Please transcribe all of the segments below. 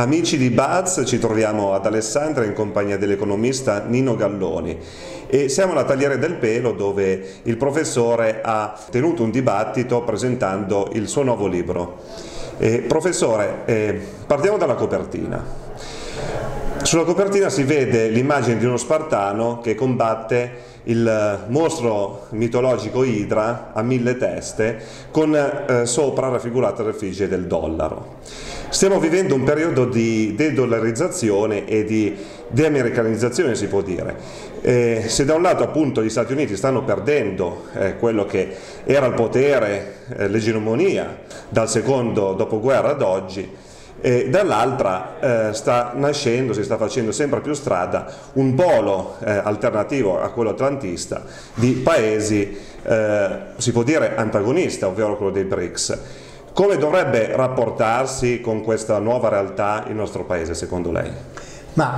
Amici di Baz, ci troviamo ad Alessandria in compagnia dell'economista Nino Galloni e siamo alla Tagliere del Pelo dove il professore ha tenuto un dibattito presentando il suo nuovo libro. Eh, professore, eh, partiamo dalla copertina. Sulla copertina si vede l'immagine di uno spartano che combatte il mostro mitologico Idra a mille teste con eh, sopra raffigurata l'effigie del dollaro. Stiamo vivendo un periodo di de-dollarizzazione e di de-americanizzazione si può dire. Eh, se da un lato appunto gli Stati Uniti stanno perdendo eh, quello che era il potere, eh, l'egemonia dal secondo dopoguerra ad oggi, e dall'altra eh, sta nascendo, si sta facendo sempre più strada un polo eh, alternativo a quello atlantista di paesi, eh, si può dire antagonista, ovvero quello dei BRICS. Come dovrebbe rapportarsi con questa nuova realtà il nostro paese secondo lei?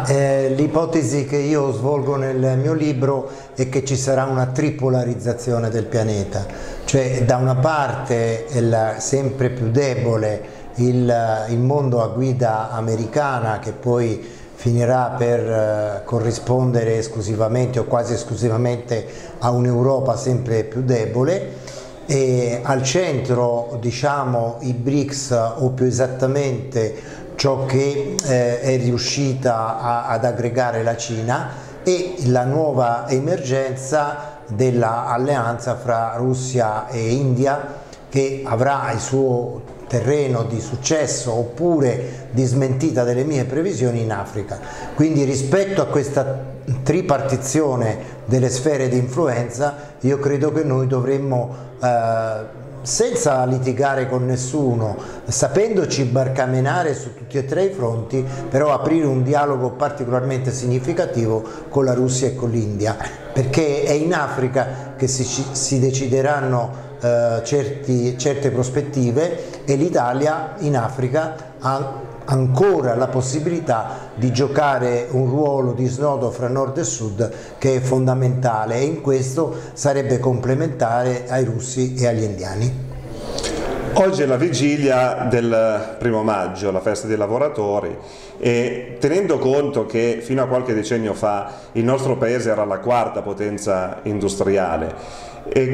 Eh, l'ipotesi che io svolgo nel mio libro è che ci sarà una tripolarizzazione del pianeta, cioè da una parte la sempre più debole il, il mondo a guida americana che poi finirà per eh, corrispondere esclusivamente o quasi esclusivamente a un'Europa sempre più debole e al centro diciamo i BRICS o più esattamente ciò che eh, è riuscita a, ad aggregare la Cina e la nuova emergenza dell'alleanza fra Russia e India che avrà il suo terreno di successo oppure di smentita delle mie previsioni in Africa. Quindi rispetto a questa tripartizione delle sfere di influenza io credo che noi dovremmo eh, senza litigare con nessuno, sapendoci barcamenare su tutti e tre i fronti, però aprire un dialogo particolarmente significativo con la Russia e con l'India, perché è in Africa che si, si decideranno eh, certi, certe prospettive e l'Italia in Africa ha ancora la possibilità di giocare un ruolo di snodo fra nord e sud che è fondamentale e in questo sarebbe complementare ai russi e agli indiani. Oggi è la vigilia del primo maggio, la festa dei lavoratori e tenendo conto che fino a qualche decennio fa il nostro paese era la quarta potenza industriale,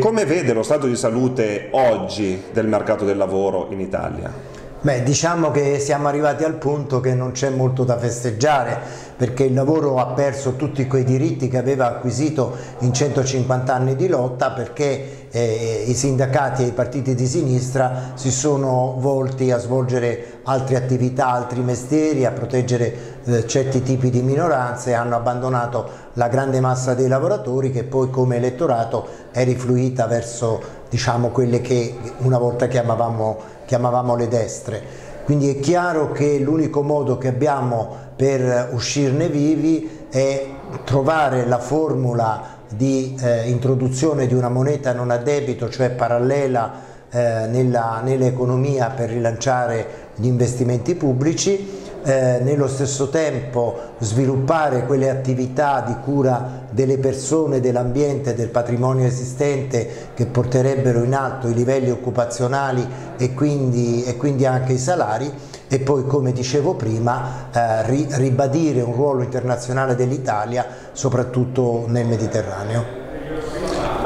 come vede lo stato di salute oggi del mercato del lavoro in Italia? Beh, diciamo che siamo arrivati al punto che non c'è molto da festeggiare perché il lavoro ha perso tutti quei diritti che aveva acquisito in 150 anni di lotta perché eh, i sindacati e i partiti di sinistra si sono volti a svolgere altre attività, altri mestieri, a proteggere eh, certi tipi di minoranze hanno abbandonato la grande massa dei lavoratori che poi come elettorato è rifluita verso diciamo, quelle che una volta chiamavamo chiamavamo le destre. Quindi è chiaro che l'unico modo che abbiamo per uscirne vivi è trovare la formula di eh, introduzione di una moneta non a debito, cioè parallela eh, nell'economia per rilanciare gli investimenti pubblici eh, nello stesso tempo sviluppare quelle attività di cura delle persone, dell'ambiente, del patrimonio esistente che porterebbero in alto i livelli occupazionali e quindi, e quindi anche i salari e poi come dicevo prima eh, ri, ribadire un ruolo internazionale dell'Italia soprattutto nel Mediterraneo.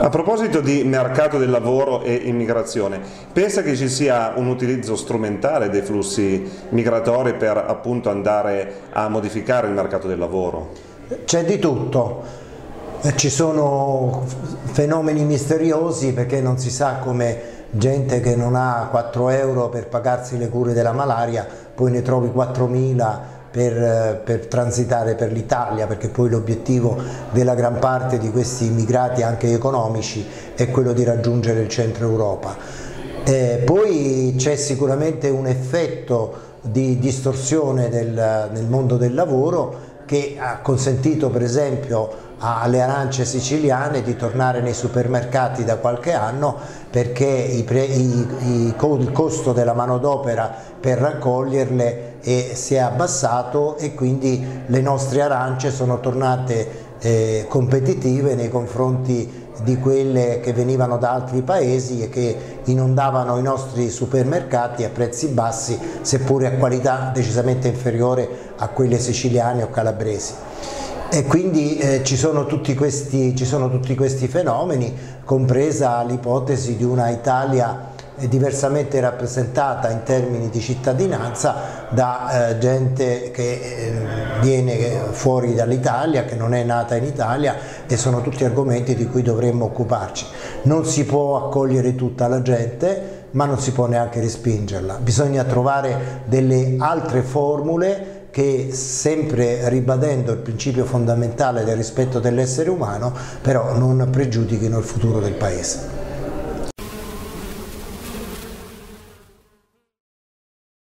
A proposito di mercato del lavoro e immigrazione, pensa che ci sia un utilizzo strumentale dei flussi migratori per appunto andare a modificare il mercato del lavoro? C'è di tutto, ci sono fenomeni misteriosi perché non si sa come gente che non ha 4 euro per pagarsi le cure della malaria, poi ne trovi 4.000 per, per transitare per l'Italia perché poi l'obiettivo della gran parte di questi immigrati anche economici è quello di raggiungere il centro Europa. Eh, poi c'è sicuramente un effetto di distorsione del, nel mondo del lavoro che ha consentito per esempio alle arance siciliane di tornare nei supermercati da qualche anno perché i pre, i, i, il costo della manodopera per raccoglierle è, si è abbassato e quindi le nostre arance sono tornate eh, competitive nei confronti di quelle che venivano da altri paesi e che inondavano i nostri supermercati a prezzi bassi seppure a qualità decisamente inferiore a quelle siciliane o calabresi. E quindi eh, ci, sono questi, ci, sono tutti questi, fenomeni, compresa l'ipotesi di una Italia diversamente rappresentata in termini di cittadinanza da eh, gente che eh, viene fuori dall'Italia, che non è nata in Italia e sono tutti argomenti di cui dovremmo occuparci. Non si può accogliere tutta la gente, ma non si può neanche respingerla. Bisogna trovare delle altre formule che sempre ribadendo il principio fondamentale del rispetto dell'essere umano però non pregiudichino il futuro del Paese.